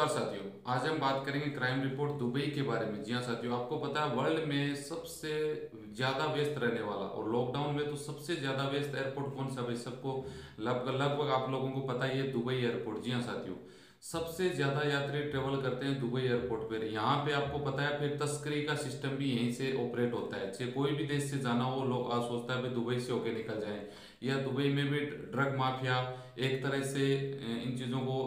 नमस्कार साथियों, आज हम बात करेंगे क्राइम रिपोर्ट दुबई के बारे में। जी हाँ साथियों, आपको पता है वर्ल्ड में सबसे ज़्यादा व्यस्त रहने वाला और लॉकडाउन में तो सबसे ज़्यादा व्यस्त एयरपोर्ट कौन सा? भाई सबको लगभग लगभग आप लोगों को पता ही है दुबई एयरपोर्ट जी हाँ साथियों, सबसे ज़्यादा यात्री ट्रेवल करते हैं दुबई एयरपोर्ट पर। यहाँ पे आपको पता है फिर तस्करी का सिस्टम भी यहीं से ऑपरेट होता है। चाहे कोई भी देश से जाना हो, लोग आज सोचता है दुबई से होके निकल जाए। या दुबई में भी ड्रग माफिया एक तरह से इन चीज़ों को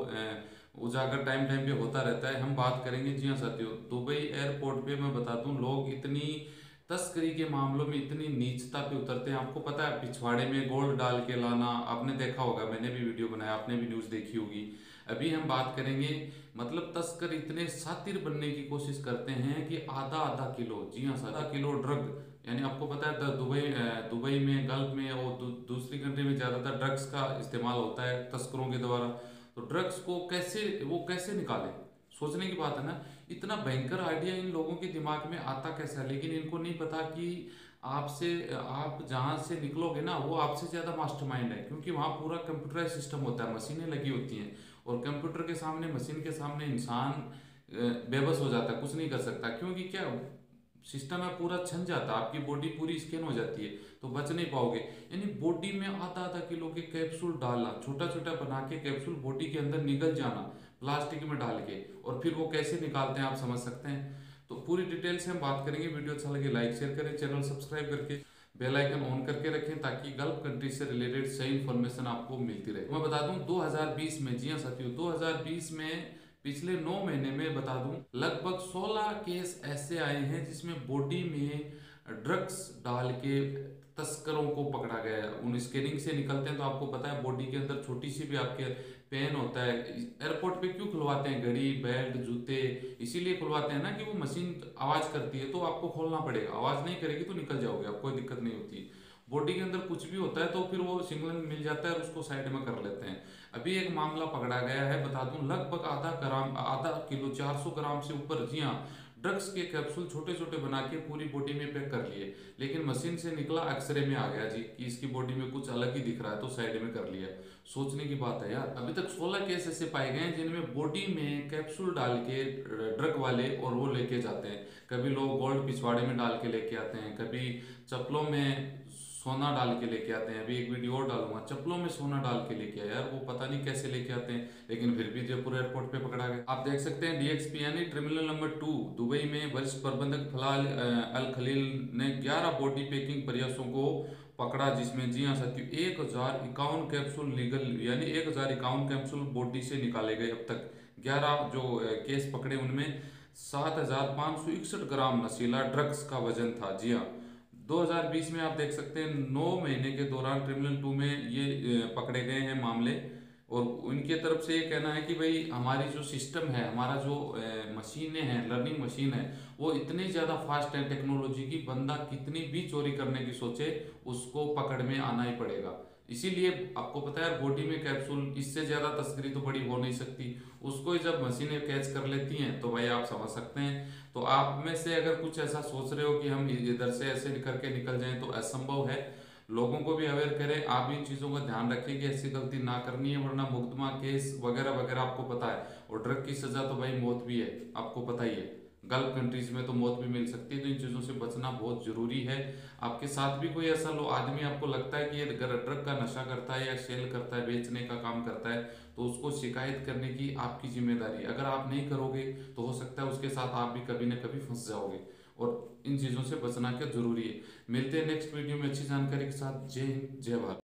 उजागर टाइम टाइम पे होता रहता है। हम बात करेंगे जी हाँ साथियों। दुबई एयरपोर्ट पे मैं बता दूँ, लोग इतनी तस्करी के मामलों में इतनी नीचता पे उतरते हैं। आपको पता है, पिछवाड़े में गोल्ड डाल के लाना, आपने देखा होगा, मैंने भी वीडियो बनाया, आपने भी न्यूज़ देखी होगी। अभी हम बात करेंगे मतलब तस्कर इतने सातिर बनने की कोशिश करते हैं कि आधा आधा किलो, जी हाँ आधा किलो ड्रग यानी आपको पता है दुबई दुबई में गल्फ में और दूसरी कंट्री में ज़्यादातर ड्रग्स का इस्तेमाल होता है तस्करों के द्वारा। तो ड्रग्स को कैसे, वो कैसे निकाले? सोचने की बात है ना, इतना भयंकर आइडिया इन लोगों के दिमाग में आता कैसा है? लेकिन इनको नहीं पता कि आपसे, आप जहाँ से निकलोगे ना, वो आपसे ज़्यादा मास्टरमाइंड है, क्योंकि वहाँ पूरा कंप्यूटराइज सिस्टम होता है, मशीनें लगी होती हैं। और कंप्यूटर के सामने मशीन के सामने इंसान बेबस हो जाता है, कुछ नहीं कर सकता। क्योंकि क्या सिस्टम है, पूरा छन जाता है, आपकी बॉडी पूरी स्कैन हो जाती है तो बच नहीं पाओगे। यानी बॉडी में आधा आधा किलो के कैप्सूल डालना छोटा छोटा बना के कैप्सूल बॉडी के अंदर निकल जाना प्लास्टिक में डाल के, और फिर वो कैसे निकालते हैं आप समझ सकते हैं। तो पूरी डिटेल से हम बात करेंगे, वीडियो अच्छा लगे लाइक शेयर करें चैनल सब्सक्राइब करके बेल आइकन ऑन करके रखें, ताकि गल्फ कंट्री से रिलेटेड सही इन्फॉर्मेशन आपको मिलती रहे। मैं बता दूँ 2020 में, जी हाँ साथियों 2020 में पिछले नौ महीने में बता दूँ, लगभग 16 केस ऐसे आए हैं जिसमें बॉडी में ड्रग्स डाल के तस्करों को पकड़ा गया है। उन स्कैनिंग से निकलते हैं तो आपको पता है बॉडी के अंदर छोटी सी भी आपके पेन होता है। एयरपोर्ट पे क्यों खुलवाते हैं? घड़ी, बेल्ट, जूते, इसीलिए खुलवाते हैं ना कि वो मशीन आवाज़ करती है तो आपको खोलना पड़ेगा। आवाज़ नहीं करेगी तो निकल जाओगे, आपको दिक्कत नहीं होती। बॉडी के अंदर कुछ भी होता है तो फिर वो सिंगलन मिल जाता है और उसको साइड में कर लेते हैं। अभी एक मामला पकड़ा गया है, बता दूँ, लगभग आधा ग्राम, आधा किलो 400 ग्राम से ऊपर जी हाँ ड्रग्स के कैप्सूल छोटे छोटे बना के पूरी बॉडी में पैक कर लिए। लेकिन मशीन से निकला एक्सरे में आ गया जी, कि इसकी बॉडी में कुछ अलग ही दिख रहा है तो साइड में कर लिया। सोचने की बात है यार। अभी तक 16 केस ऐसे पाए गए हैं जिनमें बॉडी में कैप्सूल डाल के ड्रग वाले और वो लेके जाते हैं। कभी लोग गोल्ड पिछवाड़े में डाल के लेके आते हैं, कभी चप्पलों में सोना डाल के लेके आते हैं। अभी एक वीडियो और डालूँगा। चप्पलों में सोना डाल के लेके आया यार, वो पता नहीं कैसे लेके आते हैं, लेकिन फिर भी जयपुर एयरपोर्ट पे पकड़ा गया। आप देख सकते हैं डीएक्सपी यानी टर्मिनल नंबर टू दुबई में वरिष्ठ प्रबंधक फलाल अल खलील ने 11 बॉडी पैकिंग प्रयासों को पकड़ा, जिसमें जी हाँ साथियों, एक हज़ार इक्यावन कैप्सूल लीगल यानी एक हज़ार इक्यावन कैप्सूल बॉडी से निकाले गए। अब तक ग्यारह जो केस पकड़े उनमें सात हज़ार पाँच सौ इकसठ ग्राम नशीला ड्रग्स का वज़न था। जी हाँ 2020 में आप देख सकते हैं, नौ महीने के दौरान ट्रिब्यूनल टू में ये पकड़े गए हैं मामले। और उनके तरफ़ से ये कहना है कि भाई, हमारी जो सिस्टम है, हमारा जो मशीनें हैं लर्निंग मशीन है, वो इतनी ज़्यादा फास्ट है टेक्नोलॉजी की, बंदा कितनी भी चोरी करने की सोचे, उसको पकड़ में आना ही पड़ेगा। इसीलिए आपको पता है बॉडी में कैप्सूल इससे ज़्यादा तस्करी तो बड़ी हो नहीं सकती। उसको जब मशीनें कैच कर लेती हैं तो भाई आप समझ सकते हैं। तो आप में से अगर कुछ ऐसा सोच रहे हो कि हम इधर से ऐसे करके निकल जाएँ तो असंभव है। लोगों को भी अवेयर करें, आप इन चीज़ों का ध्यान रखें कि ऐसी गलती ना करनी है, वरना मुकदमा केस वगैरह वगैरह आपको पता है। और ड्रग की सजा तो भाई मौत भी है, आपको पता ही है। गल्फ कंट्रीज़ में तो मौत भी मिल सकती है तो इन चीज़ों से बचना बहुत ज़रूरी है। आपके साथ भी कोई ऐसा लो आदमी आपको लगता है कि ये ड्रग का नशा करता है या सेल करता है, बेचने का काम करता है तो उसको शिकायत करने की आपकी ज़िम्मेदारी अगर आप नहीं करोगे तो हो सकता है उसके साथ आप भी कभी ना कभी फंस जाओगे। और इन चीज़ों से बचना क्या ज़रूरी है? मिलते हैं नेक्स्ट वीडियो में। अच्छी जानकारी के साथ। जय हिंद, जय भारत।